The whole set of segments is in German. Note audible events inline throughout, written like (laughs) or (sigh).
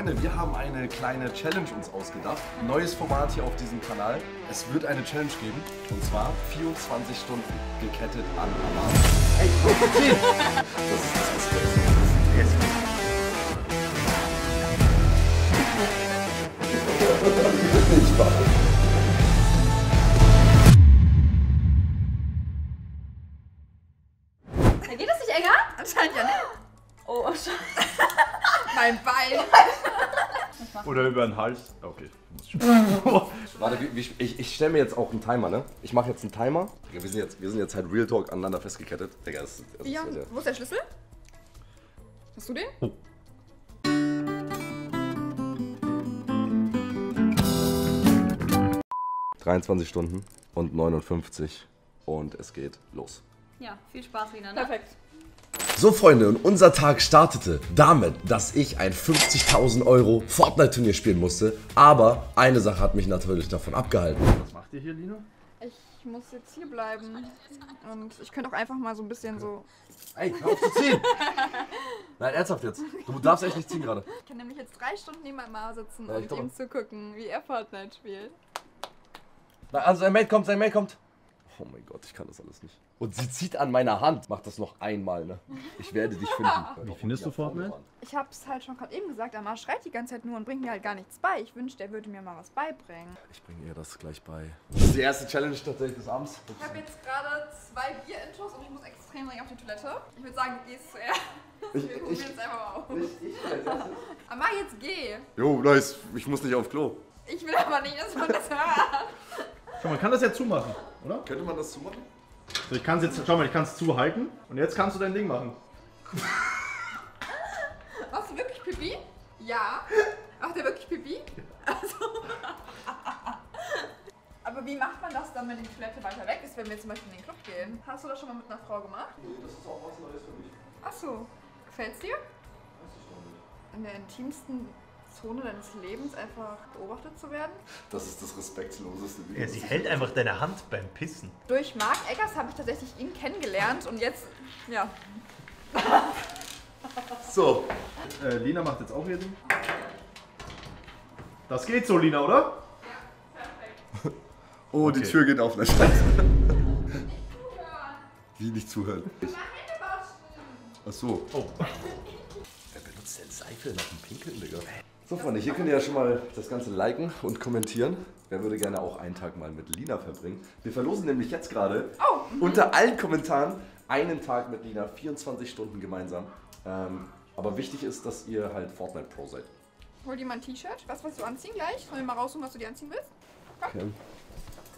Freunde, wir haben eine kleine Challenge uns ausgedacht. Neues Format hier auf diesem Kanal. Es wird eine Challenge geben. Und zwar 24 Stunden gekettet an Alarm. Ey, okay. Das ist das, was wir essen. Nicht wahr? Geht das nicht enger? Anscheinend ja nicht. Oh, scheiße. Mein Bein. (laughs) Oder über den Hals. Okay. (laughs) Warte, wie- ich, ich stelle mir jetzt auch einen Timer, ne? Ich mache jetzt einen Timer. Digga, wir sind jetzt, wir sind jetzt halt Real Talk aneinander festgekettet. Digga, das, ist- das Ja, ist ja. wo ist der Schlüssel? Hast du den? 23 Stunden und 59 und es geht los. Ja, viel Spaß, Lina. Ne? Perfekt. So Freunde, und unser Tag startete damit, dass ich ein 50.000 Euro Fortnite-Turnier spielen musste. Aber eine Sache hat mich natürlich davon abgehalten. Was macht ihr hier, Lina? Ich muss jetzt hier bleiben. Und ich könnte auch einfach mal so ein bisschen so. Ey, hör auf zu ziehen! (laughs) Nein, ernsthaft jetzt. Du darfst echt nicht ziehen gerade. Ich kann nämlich jetzt drei Stunden neben meinem Mama sitzen Ja, ich und ihm zugucken, wie er Fortnite spielt. Nein, Also sein Mate kommt, sein Mate kommt. Oh mein Gott, ich kann das alles nicht. Und sie zieht an meiner Hand. Mach das noch einmal, ne? Ich werde dich finden. (laughs) Wie findest du Fortnite? Ich hab's halt schon gerade eben gesagt, Amar schreit die ganze Zeit nur und bringt mir halt gar nichts bei. Ich wünschte, er würde mir mal was beibringen. Ich bringe ihr das gleich bei. Das ist die erste Challenge tatsächlich des Abends. Ich habe jetzt gerade zwei Bier-Intos und ich muss extrem dringend auf die Toilette. Ich würde sagen, du gehst zuerst. Ich- Wir ich- jetzt einfach mal aus. Amar, jetzt geh. Jo, nice. Ich muss nicht auf Klo. Ich will aber nicht, dass man das hört. Schau, man kann das ja zumachen, oder? Könnte man das zumachen? So, ich kann es jetzt, schau mal, ich kann es zuhalten und jetzt kannst du dein Ding machen. (laughs) Machst du wirklich Pipi? Ja. Macht er wirklich Pipi? Also. (laughs) Aber wie macht man das dann, wenn die Toilette weiter weg ist, wenn wir zum Beispiel in den Club gehen? Hast du das schon mal mit einer Frau gemacht? Das ist auch was Neues für mich. Achso. Gefällt's dir? In der intimsten Zone deines Lebens einfach beobachtet zu werden? Das ist das respektloseste Ja, sie hält einfach deine Hand beim Pissen. Durch Marc Eggers habe ich tatsächlich ihn kennengelernt und jetzt, ja. So. Äh, Lina macht jetzt auch ihr Ding. Das geht so, Lina, oder? (laughs) Oh, die Okay. Tür geht auf. Na, Scheiße. Wie nicht zuhören? Ach so. Oh, Wer benutzt denn Seife nach dem Pinkeln, Digga? So, Freunde, hier könnt ihr ja schon mal das Ganze liken und kommentieren. Wer würde gerne auch einen Tag mal mit Lina verbringen? Wir verlosen nämlich jetzt gerade unter allen Kommentaren einen Tag mit Lina, 24 Stunden gemeinsam. Ähm, aber wichtig ist, dass ihr halt Fortnite Pro seid. Hol dir mal ein T-Shirt. Was willst du anziehen gleich? Sollen wir mal raussuchen, was du dir anziehen willst? Okay.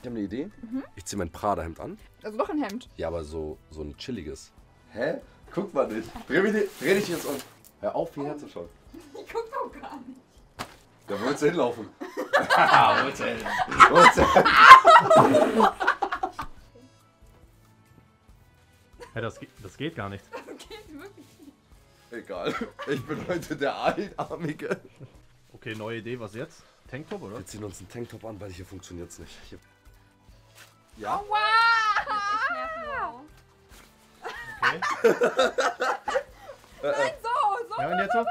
Ich habe eine Idee. Ich ziehe mein Prada-Hemd an. Also doch ein Hemd. Ja, aber so, so ein chilliges. Hä? Guck mal nicht. Dreh, mich, dreh dich jetzt um. Hör auf, hierher zu schauen. (laughs) Ich guck doch gar nicht. Da wolltest du hinlaufen. Ah. Wolltest du- Ja, das, geht, das geht gar nicht. Geht wirklich. Egal. Ich bin heute der Einarmige. Okay, neue Idee, was jetzt? Tanktop, oder? Wir ziehen uns einen Tanktop an, weil hier funktioniert's nicht. Hier. Ja? Wow! (laughs) Okay. Nein, so, so. Ja, und jetzt so?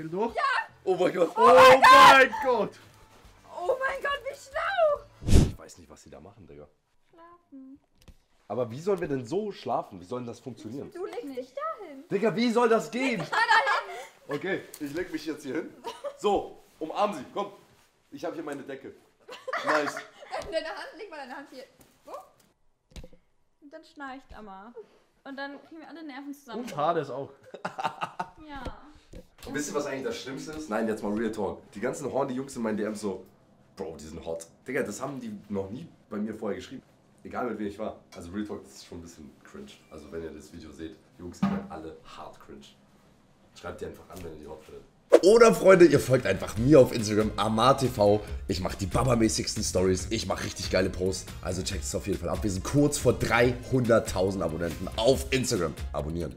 Viel durch? Ja! Oh mein Gott. Oh mein Gott! Oh mein Gott, wie schlau! Ich weiß nicht, was sie da machen, Digga. Aber wie sollen wir denn so schlafen? Wie soll denn das funktionieren? Du legst dich dahin. Digga, wie soll das gehen? Okay, ich leg mich jetzt hier hin. So, umarm sie, komm. Ich habe hier meine Decke. Nice. Deine Hand, leg mal deine Hand hier. So? Und dann schnarcht Amma. Und dann kriegen wir alle Nerven zusammen. Und Hades auch. Ja. Wisst ihr, was eigentlich das Schlimmste ist? Nein, jetzt mal Real Talk. Die ganzen horny Jungs in meinen DMs so, Bro, die sind hot. Digga, das haben die noch nie bei mir vorher geschrieben. Egal mit wem ich war. Also Real Talk, das ist schon ein bisschen cringe. Also wenn ihr das Video seht, Jungs, ihr seid alle hart cringe. Schreibt die einfach an, wenn ihr die hot findet. Oder Freunde, ihr folgt einfach mir auf Instagram, AmarTV. Ich mache die babamäßigsten Stories. Ich mache richtig geile Posts. Also checkt es auf jeden Fall ab. Wir sind kurz vor 300.000 Abonnenten auf Instagram. Abonnieren.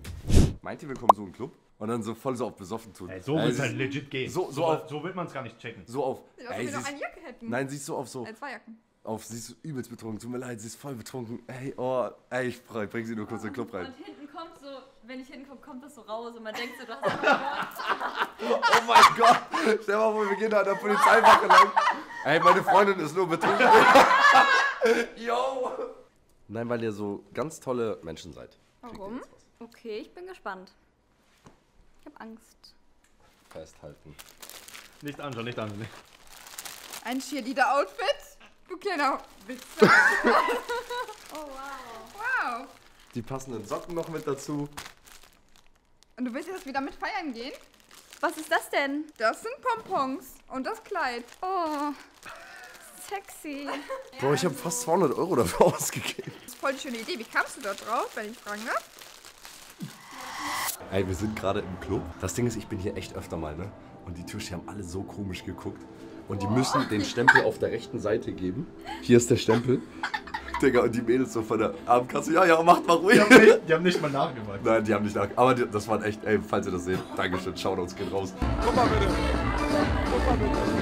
Meint ihr, wir kommen so in einen Club? Und dann so voll so auf besoffen tun. Ey, so wird es halt legit gehen. So- so so, auf- so wird man es gar nicht checken. So auf. Als ob Ey, wir sie noch ist, eine Jacke hätten. nein, siehst du auf so. Äh, zwei Jacken. Auf, sie ist so übelst betrunken. Tut mir leid, sie ist voll betrunken. Ey, oh, ey, ich bring sie nur kurz in den Club rein. Und hinten kommt so wenn ich hinkomme, kommt das so raus und man denkt so, du hast (laughs) Oh mein Gott! Stell mal vor, wir gehen da an der Polizeiwache lang. Ey, meine Freundin ist nur betrunken. (laughs) Yo! Nein, weil ihr so ganz tolle Menschen seid. Warum? Okay, ich bin gespannt. Ich habe Angst. Festhalten. Nicht anschauen, nicht anschauen. Ein Cheerleader-Outfit? Du kleiner Wichser. (laughs) Oh wow. Wow. Die passenden Socken noch mit dazu. Und du willst jetzt wieder mit feiern gehen? Was ist das denn? Das sind Pompons und das Kleid. Oh, sexy. Bro, ich habe fast 200 Euro dafür (laughs) ausgegeben. Das ist voll die schöne Idee. Wie kamst du da drauf, wenn ich fragen darf? Ey, wir sind gerade im Club. Das Ding ist, ich bin hier echt öfter mal, ne? Und die Türsteher haben alle so komisch geguckt. Und die müssen den Stempel auf der rechten Seite geben. Hier ist der Stempel. (laughs) Digga, und die Mädels so von der Abendkasse, ja, ja, macht mal ruhig. Die haben nicht, (laughs) die haben nicht mal nachgemacht. Nein, die haben nicht nach. Aber die, das waren echt, ey, falls ihr das seht, Dankeschön, Shoutouts geht raus. Guck mal bitte. Guck mal bitte.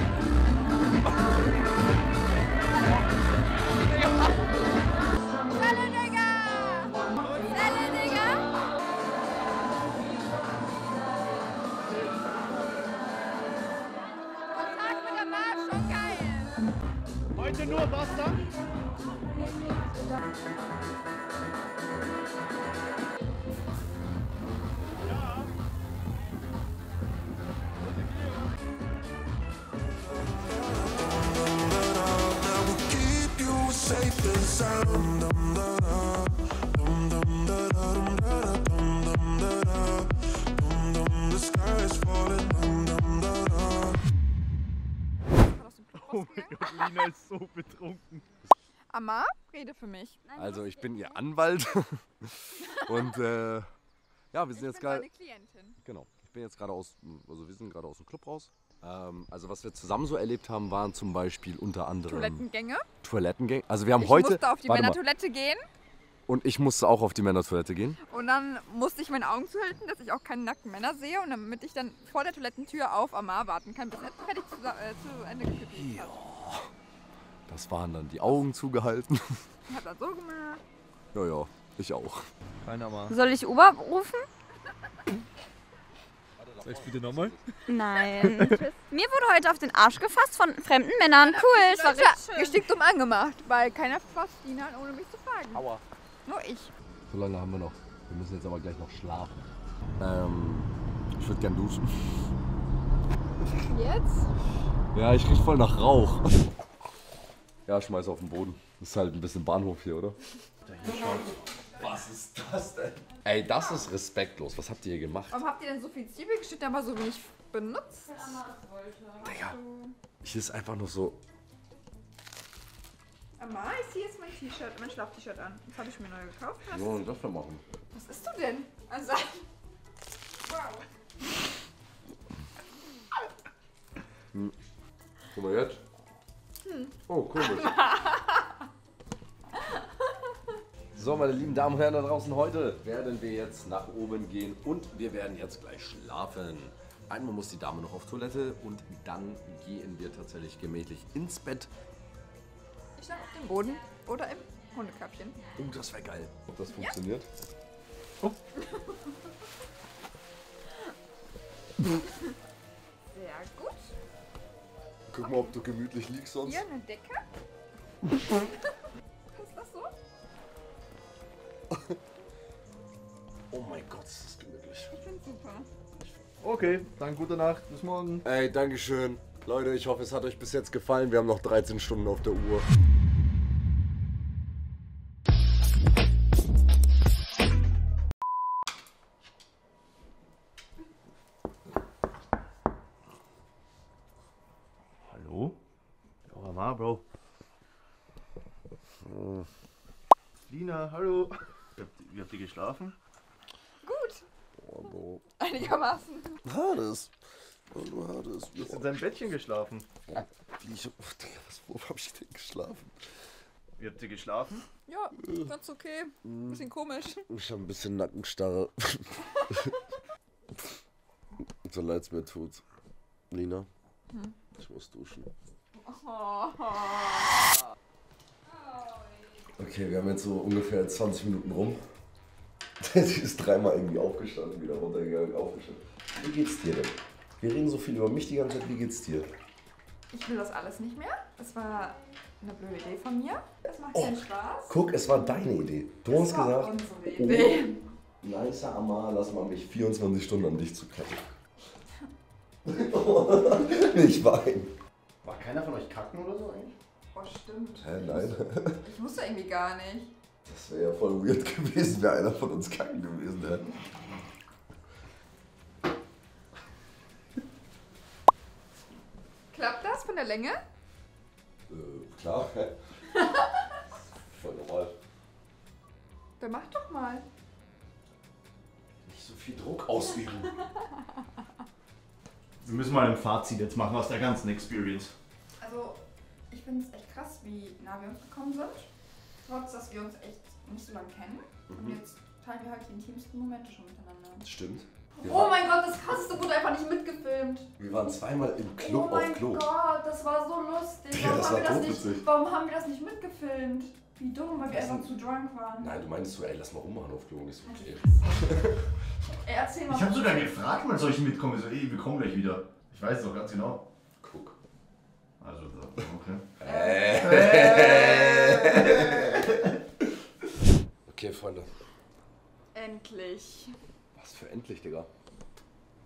Oh mein. Gott, Lina ist so betrunken. Amar, rede für mich. Also, ich bin ihr Anwalt. (laughs) Und, äh, ja, wir sind Ich jetzt gerade. Genau. Ich bin jetzt gerade aus, also wir sind gerade aus dem Club raus. Ähm, also was wir zusammen so erlebt haben, waren zum Beispiel unter anderem Toilettengänge. Toilettengänge. Also wir haben Ich heute. musste auf die. Männertoilette gehen Und ich musste auch auf die Männertoilette gehen. und dann musste ich meine Augen zuhalten, dass ich auch keine nackten Männer sehe und damit ich dann vor der Toilettentür auf Amar warten kann, bis er fertig zu, äh, zu Ende gekippt hat. Das waren dann die Augen zugehalten. Ich hab dann so gemacht. ja, ja, ich auch. Keiner mal. Soll ich Uber rufen? Sag's bitte nochmal. Nein. Mir wurde heute auf den Arsch gefasst von fremden Männern. Cool, es war richtig gestickt um angemacht, weil keiner fasst ihn an, ohne mich zu fragen. Aua. Nur ich. So lange haben wir noch. Wir müssen jetzt aber gleich noch schlafen. Ähm, ich würde gern duschen. Jetzt? Ja, ich riech voll nach Rauch. Ja, schmeiß auf den Boden. Das ist halt ein bisschen Bahnhof hier, oder? Was ist das denn? Ey, das ist respektlos. Was habt ihr hier gemacht? Warum habt ihr denn so viel Zwiebel geschnitten, aber so wenig benutzt? Digga, hier ist einfach nur so. Amar, ich ziehe jetzt mein T-Shirt, mein Schlaf-T-Shirt an. Das habe ich mir neu gekauft. Was, Was sollen wir das denn machen? was isst du denn? Also, wow. Guck mal jetzt. Oh, komisch. So, meine lieben Damen und Herren da draußen, heute werden wir jetzt nach oben gehen und wir werden jetzt gleich schlafen. Einmal muss die Dame noch auf Toilette und dann gehen wir tatsächlich gemächlich ins Bett. Ich schlafe auf dem Boden oder im Hundeköpfchen. Oh, das wäre geil. Ob das funktioniert? Sehr gut. Guck mal, ob du gemütlich liegst sonst. Hier eine Decke. (laughs) Oh mein Gott, ist das gemütlich. Ich finde super. Okay, dann gute Nacht. Bis morgen. Ey, Dankeschön. Leute, ich hoffe, es hat euch bis jetzt gefallen. Wir haben noch 13 Stunden auf der Uhr. Hallo? Ja, Amar, Bro. Lina, hallo. Wie habt ihr geschlafen? Oh. Einigermaßen. Hades. Oh, du Hades. Du hast in deinem Bettchen geschlafen. Ich, oh, Digga, was, wo hab ich denn geschlafen? Wie habt ihr geschlafen? Ja, ganz okay. Bisschen komisch. Ich habe ein bisschen Nackenstarre. (laughs) so leid's mir tut. Lina, ich muss duschen. Okay, wir haben jetzt so ungefähr 20 Minuten rum. (laughs) Sie ist dreimal irgendwie aufgestanden, wieder runtergegangen, aufgestanden. Wie geht's dir denn? Wir reden so viel über mich die ganze Zeit. Wie geht's dir? Ich will das alles nicht mehr. Das war eine blöde Idee von mir. Das macht Oh. keinen Spaß. Guck, es war deine Idee. Du hast das war gesagt, unsere Idee. nicer Amar, lass mal mich 24 Stunden an dich zu ketten. (laughs) Nicht weinen. War keiner von euch kacken oder so eigentlich? Oh, stimmt. Hä, nein. Ich wusste irgendwie gar nicht. Das wäre ja voll weird (laughs) gewesen, wäre einer von uns kacken gewesen. Ja. Klappt das von der Länge? Äh, klar, hä? (laughs) Voll normal. Dann mach doch mal. Nicht so viel Druck ausüben. (laughs) Wir müssen mal ein Fazit jetzt machen aus der ganzen Experience. Also, ich finde es echt krass, wie nah wir uns gekommen sind. Trotz, dass wir uns echt nicht so lange kennen. Und jetzt teilen wir halt die intimsten Momente schon miteinander. Stimmt. Wir, Oh mein Gott, das krasseste wurde einfach nicht mitgefilmt. wir waren zweimal im Club oh mein auf Klo. Gott, das war so lustig. Ja, Warum, das haben war wir das nicht, warum haben wir das nicht mitgefilmt? Wie dumm, weil wir einfach zu drunk waren. Nein, du meinst so, ey, lass mal rummachen auf Klo. Und ich so, okay. Ey, erzähl mal. Ich habe sogar gefragt, wann soll ich mitkommen? Ich so, ey, wir kommen gleich wieder. Ich weiß es doch ganz genau. Guck. Also, okay. Okay, Freunde. Endlich. Was für endlich, Digga.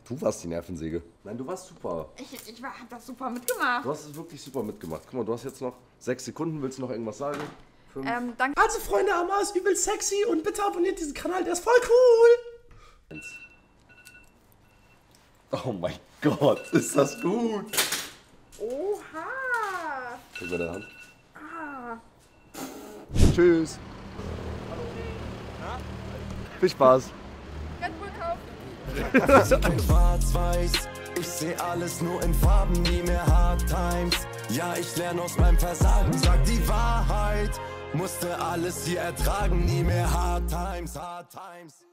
Du warst die Nervensäge. Nein, du warst super. Ich, ich war, hab das super mitgemacht. Du hast es wirklich super mitgemacht. Guck mal, du hast jetzt noch sechs Sekunden. Willst du noch irgendwas sagen? Fünf. Ähm, danke. Also Freunde, Amar ist übel sexy und bitte abonniert diesen Kanal, der ist voll cool. Oh mein Gott, ist das gut. Oha. Gib mir deine Hand. Ah. Tschüss. Viel Spaß. Red Bull kaufen. schwarz-weiß. Ich seh alles nur in Farben, nie mehr Hard Times. Ja, ich lerne aus meinem Versagen, sag die Wahrheit. Musste alles hier ertragen, nie mehr Hard Times, Hard Times.